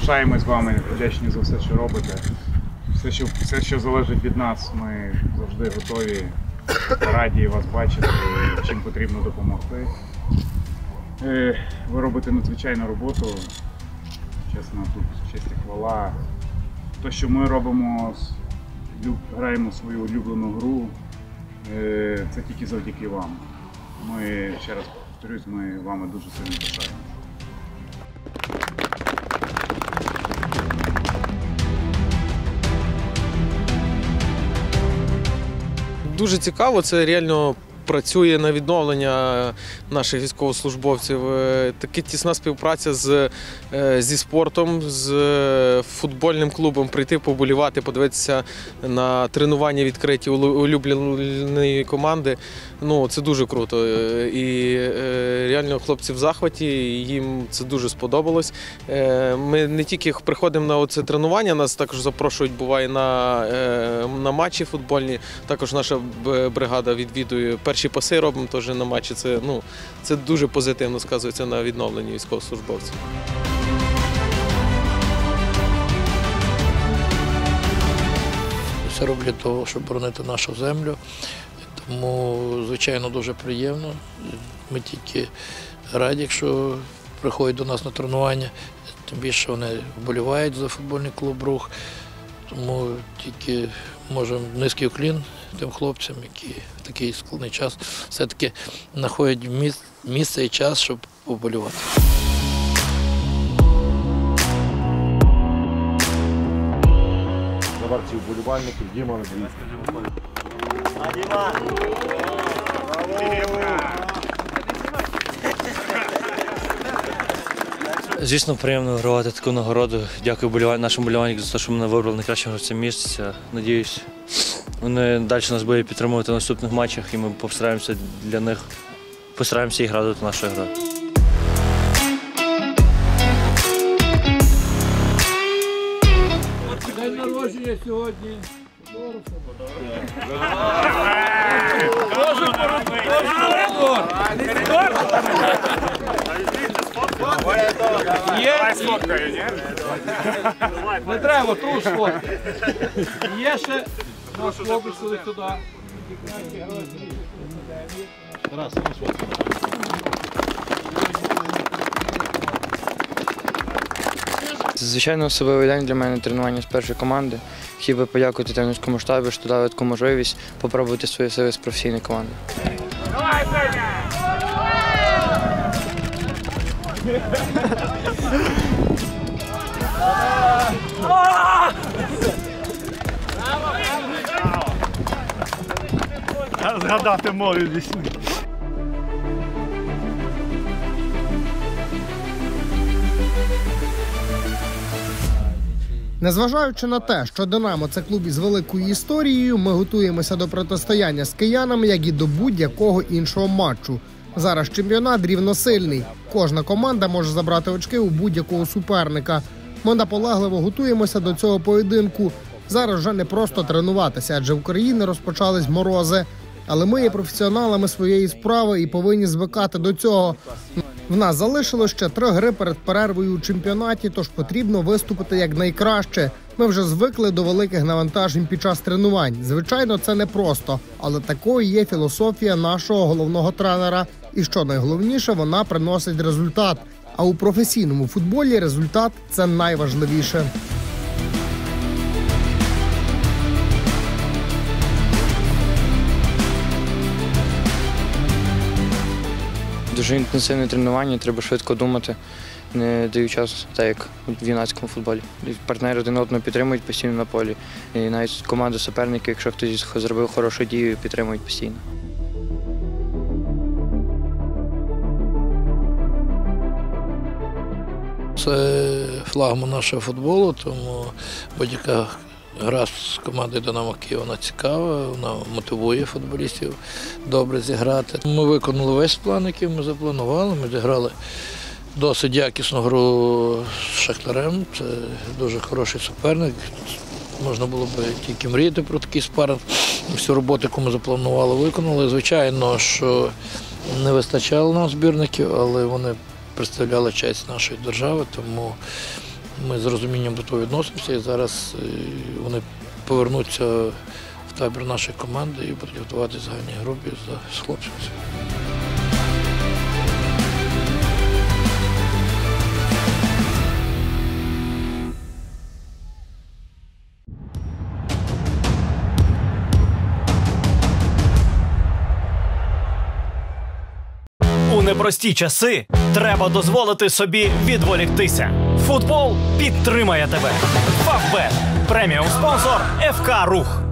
пишаємось вами, вдячні за все, що робите. Все, що, все, що залежить від нас, ми завжди готові, раді вас бачити чим потрібно допомогти. Е, Ви робите надзвичайну роботу. Чесно, тут честь і хвала. Те, що ми робимо, граємо свою улюблену гру, е, це тільки завдяки вам. Ми, ще раз повторюсь, ми вами дуже сильно пишаємо. Дуже цікаво, це реально працює на відновлення наших військовослужбовців. Е, Така тісна співпраця з, е, зі спортом, з е, футбольним клубом, прийти поболівати, подивитися на тренування відкриті улюбленої команди. Ну, це дуже круто. І реально хлопці в захваті, їм це дуже сподобалось. Е, Ми не тільки приходимо на це тренування, нас також запрошують, буває на, е, на матчі футбольні. Також наша бригада відвідує перші паси робимо теж на матчі. Це, ну, це дуже позитивно сказується на відновленні військовослужбовців. Все роблю для того, щоб боронити нашу землю. Тому, звичайно, дуже приємно. Ми тільки раді, якщо приходять до нас на тренування, тим більше вони вболівають за футбольний клуб рух. Тому тільки можемо низький уклін тим хлопцям, які в такий складний час все-таки знаходять місце і час, щоб поболювати. Заварці вболівальників, Діма Андрій. Звісно, приємно вигравати таку нагороду. Дякую нашим болівальникам за те, що мене вибрали найкращим гравцем місяця. Надіюсь, вони далі нас будуть підтримувати в наступних матчах і ми постараємося для них постараємося і грати нашу гру. День народження сьогодні. Давай сфоткаю, ні? Не треба, ту сфоткати. Є ще наш хлопець сюди туди. Це звичайно особливий день для мене тренування з першої команди. Хотів би подякувати тренерському штабу, що дали таку можливість попробувати свої сили з професійної команди. Згадати мові вісні. Незважаючи на те, що Динамо це клуб із великою історією, ми готуємося до протистояння з киянами, як і до будь-якого іншого матчу. Зараз чемпіонат рівносильний. Кожна команда може забрати очки у будь-якого суперника. Ми наполегливо готуємося до цього поєдинку. Зараз вже не просто тренуватися, адже в Україні розпочались морози. Але ми є професіоналами своєї справи і повинні звикати до цього. В нас залишилось ще три гри перед перервою у чемпіонаті, тож потрібно виступити як найкраще. Ми вже звикли до великих навантажень під час тренувань. Звичайно, це непросто, але такою є філософія нашого головного тренера. І що найголовніше, вона приносить результат. А у професійному футболі результат це найважливіше. Дуже інтенсивне тренування, треба швидко думати, не даю час, так як в юнацькому футболі. Партнери один одного підтримують постійно на полі. І навіть команду суперників, якщо хтось зробив хорошу дію, підтримують постійно. Це флагман нашого футболу, тому будь-яка гра з командою Динамо Київ вона цікава, вона мотивує футболістів добре зіграти. Ми виконали весь план, який ми запланували. Ми зіграли досить якісну гру з Шахтарем. Це дуже хороший суперник. Можна було б тільки мріяти про такий спаринг. Всю роботу, яку ми запланували, виконали. Звичайно, що не вистачало нам збірників, але вони представляли честь нашої держави, тому Ми з розумінням до того відносимося і зараз е, вони повернуться в табір нашої команди і будуть готувати загальній групі за з. У непрості часи треба дозволити собі відволіктися. Футбол підтримає тебе. Фавбет преміум спонсор ФК Рух.